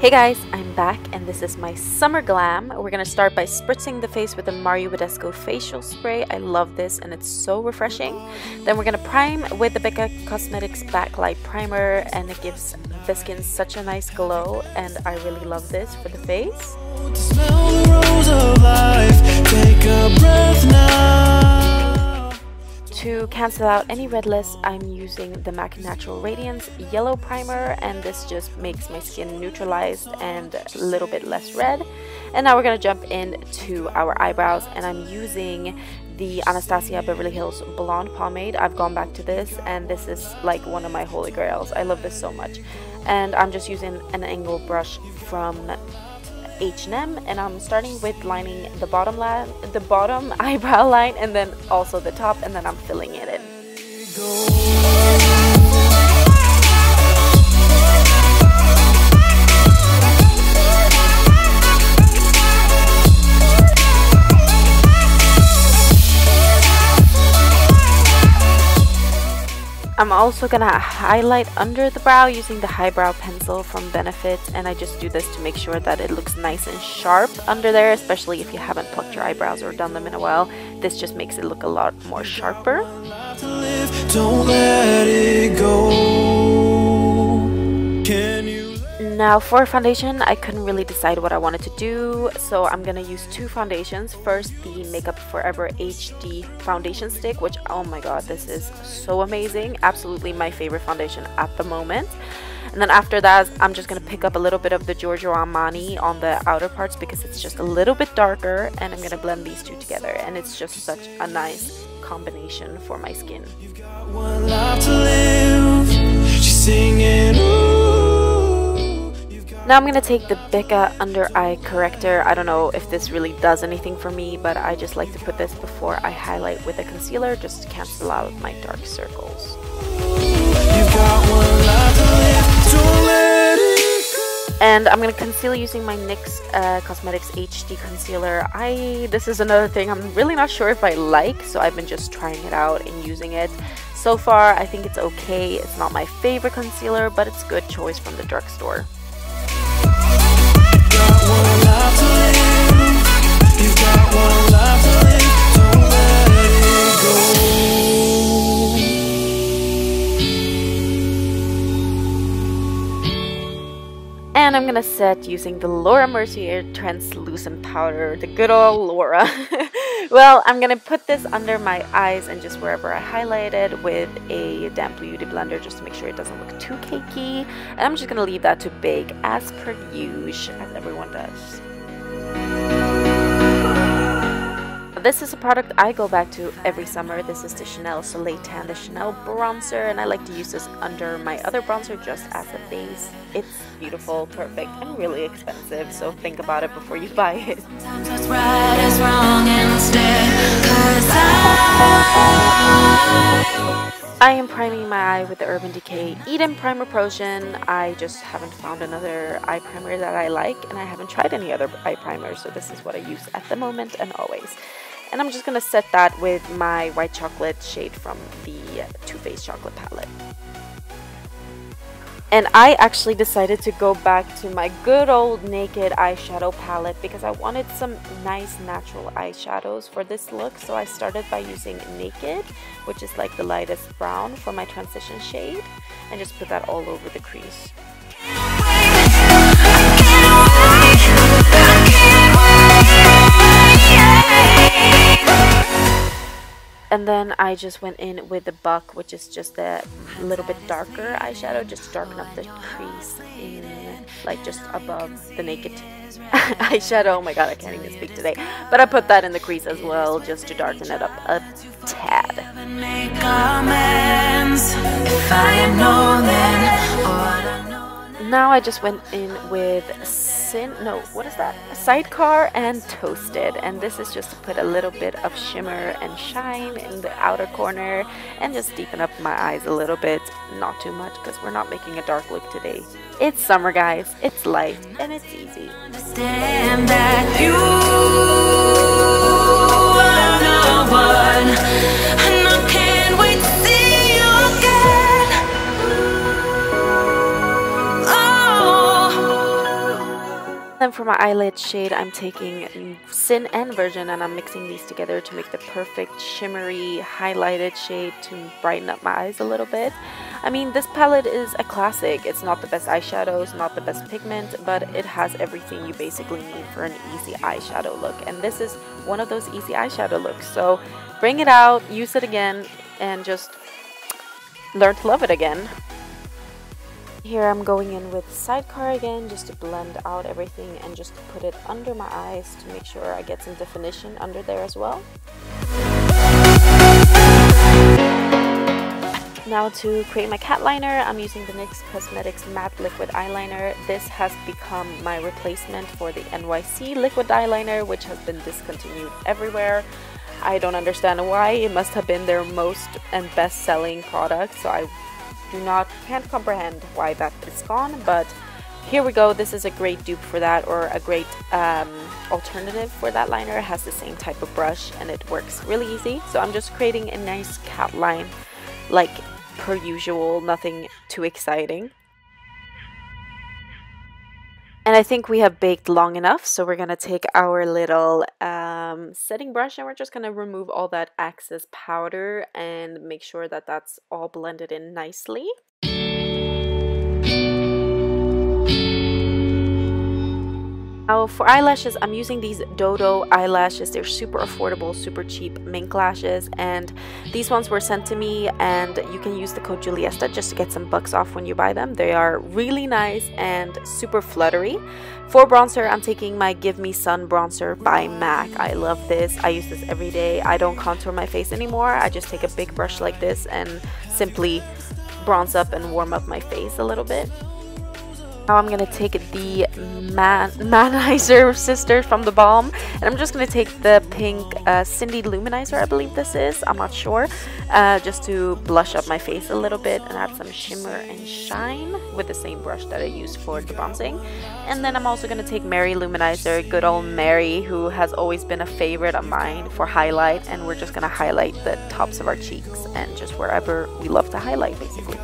Hey guys, I'm back and this is my summer glam. We're gonna start by spritzing the face with the Mario Badescu facial spray. I love this and it's so refreshing. Then we're gonna prime with the Becca Cosmetics Backlight Primer and it gives the skin such a nice glow and I really love this for the face. To cancel out any redness, I'm using the MAC Natural Radiance Yellow Primer and this just makes my skin neutralized and a little bit less red. And now we're going to jump into our eyebrows and I'm using the Anastasia Beverly Hills Blonde Pomade. I've gone back to this and this is like one of my holy grails. I love this so much. And I'm just using an angle brush from H&M and I'm starting with lining the bottom line, the bottom eyebrow line and then also the top and then I'm filling it in. Also gonna highlight under the brow using the highbrow pencil from Benefit and I just do this to make sure that it looks nice and sharp under there especially if you haven't plucked your eyebrows or done them in a while. This just makes it look a lot more sharper now for foundation I couldn't really decide what I wanted to do so I'm gonna use two foundations. First the Makeup Forever HD foundation stick which oh my god this is so amazing. Absolutely my favorite foundation at the moment. And then after that I'm just gonna pick up a little bit of the Giorgio Armani on the outer parts because it's just a little bit darker and I'm gonna blend these two together and it's just such a nice combination for my skin now I'm gonna take the Becca Under Eye Corrector. I don't know if this really does anything for me, but I just like to put this before I highlight with a concealer just to cancel out my dark circles. And I'm gonna conceal using my NYX uh, Cosmetics HD Concealer. I This is another thing I'm really not sure if I like, so I've been just trying it out and using it. So far, I think it's okay. It's not my favorite concealer, but it's a good choice from the drugstore. I'm gonna set using the Laura Mercier translucent powder, the good old Laura. well, I'm gonna put this under my eyes and just wherever I highlighted with a damp beauty blender just to make sure it doesn't look too cakey. And I'm just gonna leave that to bake as per usual, as everyone does. This is a product I go back to every summer. This is the Chanel Soleil Tan, the Chanel bronzer, and I like to use this under my other bronzer just as a base. It's beautiful, perfect, and really expensive, so think about it before you buy it. I am priming my eye with the Urban Decay Eden Primer Potion. I just haven't found another eye primer that I like, and I haven't tried any other eye primers, so this is what I use at the moment and always. And I'm just going to set that with my white chocolate shade from the Too Faced chocolate palette. And I actually decided to go back to my good old Naked eyeshadow palette because I wanted some nice natural eyeshadows for this look. So I started by using Naked, which is like the lightest brown for my transition shade. And just put that all over the crease. And then I just went in with the Buck, which is just a little bit darker eyeshadow, just to darken up the crease in, like just above the naked eyeshadow. Oh my god, I can't even speak today. But I put that in the crease as well, just to darken it up a tad. Now I just went in with sin no what is that? Sidecar and toasted. And this is just to put a little bit of shimmer and shine in the outer corner and just deepen up my eyes a little bit. Not too much because we're not making a dark look today. It's summer guys. It's light and it's easy Then for my eyelid shade, I'm taking Sin and Virgin and I'm mixing these together to make the perfect shimmery highlighted shade to brighten up my eyes a little bit. I mean, this palette is a classic. It's not the best eyeshadows, not the best pigment, but it has everything you basically need for an easy eyeshadow look. And this is one of those easy eyeshadow looks. So bring it out, use it again, and just learn to love it again. Here I'm going in with Sidecar again just to blend out everything and just to put it under my eyes to make sure I get some definition under there as well. Now to create my cat liner, I'm using the NYX Cosmetics Matte Liquid Eyeliner. This has become my replacement for the NYC Liquid Eyeliner, which has been discontinued everywhere. I don't understand why. It must have been their most and best selling product, so I do not can't comprehend why that is gone but here we go. This is a great dupe for that or a great um, alternative for that liner. It has the same type of brush and it works really easy. So I'm just creating a nice cat line like per usual nothing too exciting and I think we have baked long enough, so we're going to take our little um, setting brush and we're just going to remove all that excess powder and make sure that that's all blended in nicely. Now for eyelashes, I'm using these Dodo eyelashes. They're super affordable, super cheap mink lashes. And these ones were sent to me and you can use the code Juliesta just to get some bucks off when you buy them. They are really nice and super fluttery. For bronzer, I'm taking my Give Me Sun bronzer by MAC. I love this. I use this every day. I don't contour my face anymore. I just take a big brush like this and simply bronze up and warm up my face a little bit. Now I'm going to take the Man Manizer Sisters from the Balm and I'm just going to take the pink uh, Cindy-Lou Manizer I believe this is, I'm not sure, uh, just to blush up my face a little bit and add some shimmer and shine with the same brush that I used for the bronzing. And then I'm also going to take Mary-Lou Manizer, good old Mary who has always been a favorite of mine for highlight and we're just going to highlight the tops of our cheeks and just wherever we love to highlight basically.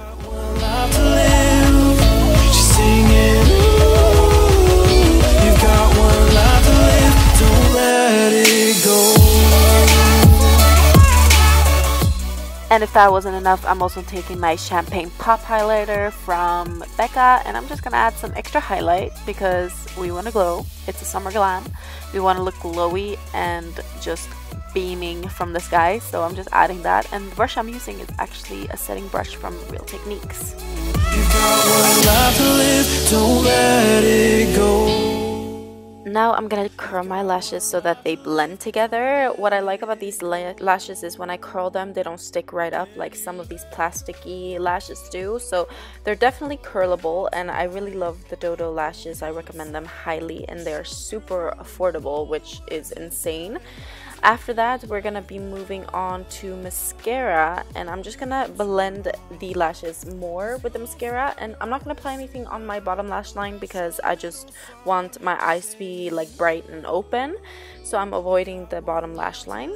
And if that wasn't enough, I'm also taking my Champagne Pop Highlighter from Becca and I'm just going to add some extra highlight because we want to glow. It's a summer glam. We want to look glowy and just beaming from the sky. So I'm just adding that. And the brush I'm using is actually a setting brush from Real Techniques. Now I'm gonna curl my lashes so that they blend together. What I like about these lashes is when I curl them, they don't stick right up like some of these plasticky lashes do. So they're definitely curlable and I really love the Dodo lashes. I recommend them highly and they're super affordable, which is insane. After that, we're gonna be moving on to mascara and I'm just gonna blend the lashes more with the mascara and I'm not gonna apply anything on my bottom lash line because I just want my eyes to be like bright and open. So I'm avoiding the bottom lash line.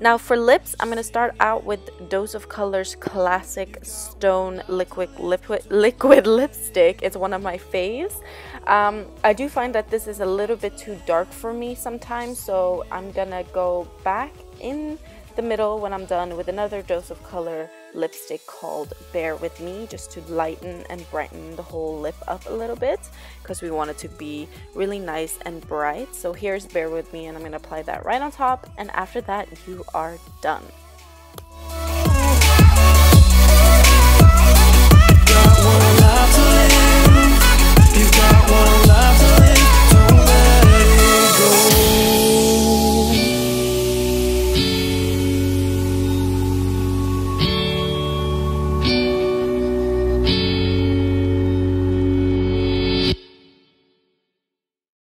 Now for lips, I'm going to start out with Dose of Colors Classic Stone Liquid, liquid, liquid Lipstick. It's one of my faves. Um, I do find that this is a little bit too dark for me sometimes, so I'm to go back in the middle when I'm done with another Dose of Color lipstick called Bare With Me just to lighten and brighten the whole lip up a little bit because we want it to be really nice and bright. So here's Bare With Me and I'm going to apply that right on top and after that you are done.